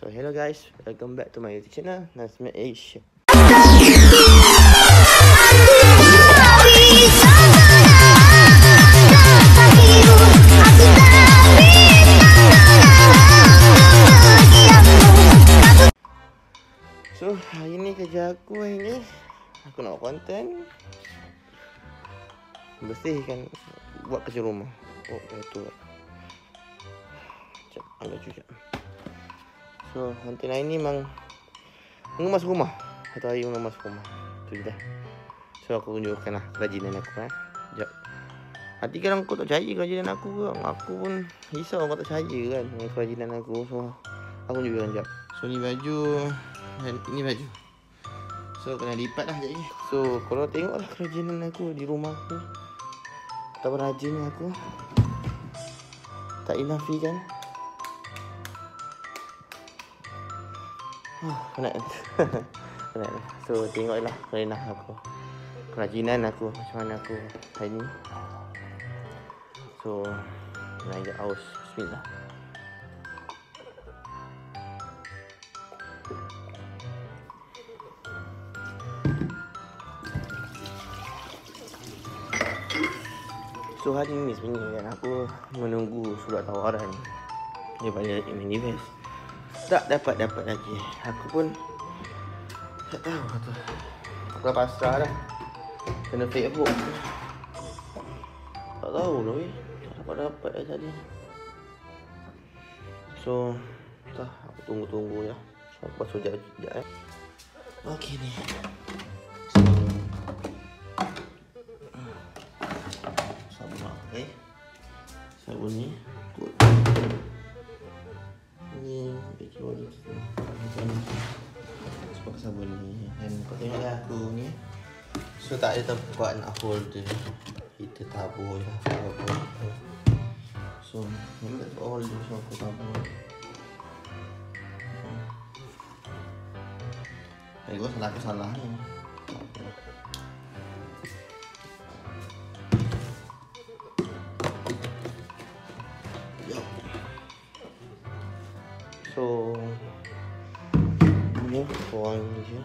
So hello guys, welcome back to my YouTube channel Nasmit Asia. So hari ni kerja aku hari ni Aku nak buat konten Bersihkan Buat kerja rumah. Oh itu Sekejap Ambil cucuk So konten hari ni memang Mengemas rumah. Satu hari mengemas rumah. Tu je dah. So aku tunjukkan lah Kerajinan aku eh. Sekejap. Nanti kan kau tak percaya kerajinan aku ke? Aku pun risau kau tak percaya kan Dengan kerajinan aku. So aku tunjukkan sekejap. So ni baju. Dan ini baju. So kena lipat lah sekejap ni. So kalau tengok lah kerajinan aku di rumah aku. Betapa rajinnya aku. Tak inafikan penat Penat So tengoklah kerajinan aku. Kerajinan aku Macam mana aku hari ni. So Nak ajak aus Bismillah. So hari ni sebenarnya kan aku menunggu surat tawaran daripada Universe. Tak dapat dapat lagi. Aku pun tak tahu tu. Aku dah pasrah dah. Kena Facebook. Tak tahu lah weh. Tak dapat dapat dah tadi. So, tak aku tunggu-tunggu ya. So, aku sekejap sekejap eh. Okey ni. sabun lah okay sabun ni kot ni body kita macam ni so pakai sabun ni? Dan kau tengok lah aku ni so tak ada tempat nak hold dia. Kita tabur lah tabur so ni tak tempat hold so aku tabur. Eh, gue salah kesalahan ni. Ini korang je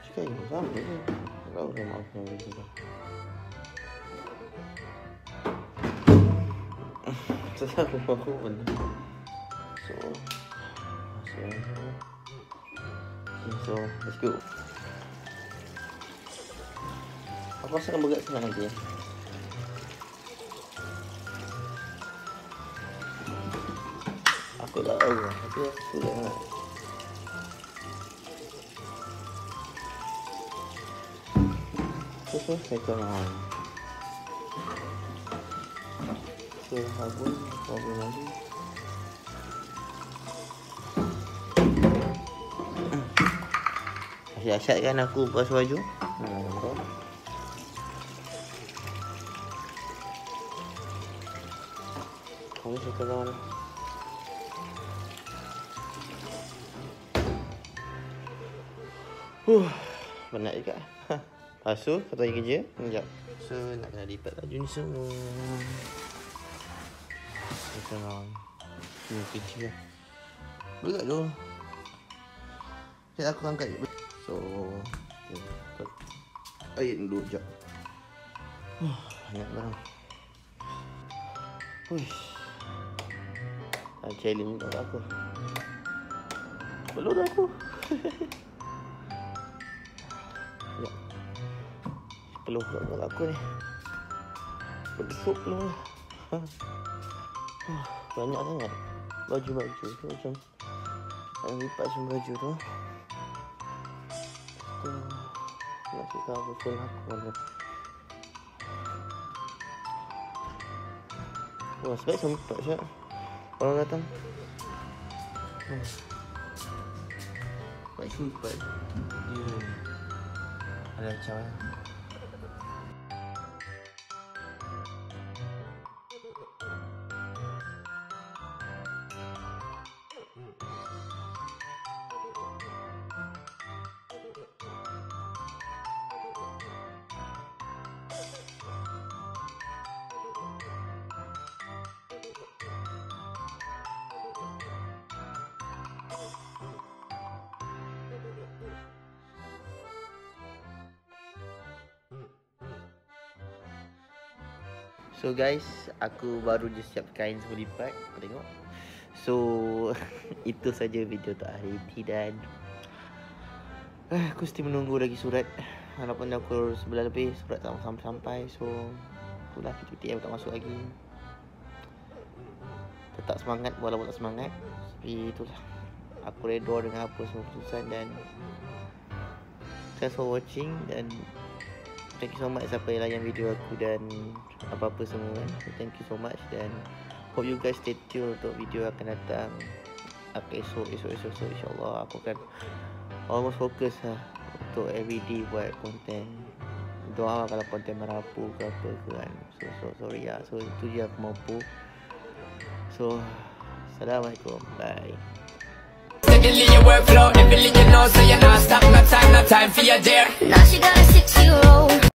Cakap yang sama je Kalau dah maafkan dia juga Tetap rumah aku pun So So Okay, so let's go. Aku rasa akan berat sangat nanti Aku tak tahu lah Tapi aku tak nak So, so, saya kenal So, sabun Sabun lagi Asyik-asyik kan aku basuh baju Hmm, nampak Kamu suka mana? Huh, penat juga. Lepas tu, satu hari kerja. Sekejap. So, nak kena lipat baju ni semua. Macam orang. Ini kerja lah. Berat tu. Sekejap aku angkat. So, okay. Air dulu sekejap. Huh, banyak barang. Uish. Ah, challenge kat aku. Belum dah aku. Peluh kat aku ni. Berdesuk peluh. Ha. Huh, banyak sangat baju-baju tu macam nak lipat semua baju tu. Tu nak cakap apa pun aku mana. Wah, sebaik sempat Syak. Orang datang. Baik sempat. Dia ada macam mana? So guys, aku baru je siap kain semua lipat. Kau tengok. So, itu saja video untuk hari ini dan uh, aku mesti menunggu lagi surat. Walaupun dah pukul 9 lebih, surat tak sampai-sampai. So, itulah PTTM tak masuk lagi. Tetap semangat walaupun tak semangat. Tapi itulah. Aku redor dengan apa semua keputusan dan Thanks for watching dan Thank you so much siapa yang layan video aku dan apa-apa semua kan. Thank you so much dan hope you guys stay tune untuk video akan datang akan esok esok esok esok insyaAllah. Aku akan almost fokus lah untuk everyday buat konten doa lah kalau konten merapu ke apa ke kan. So, so sorry lah. So itu je aku mampu. So Assalamualaikum. Bye. Steadily your workflow, everything you know, so you're not stop, no time, no time for your dear. Now she got a six-year-old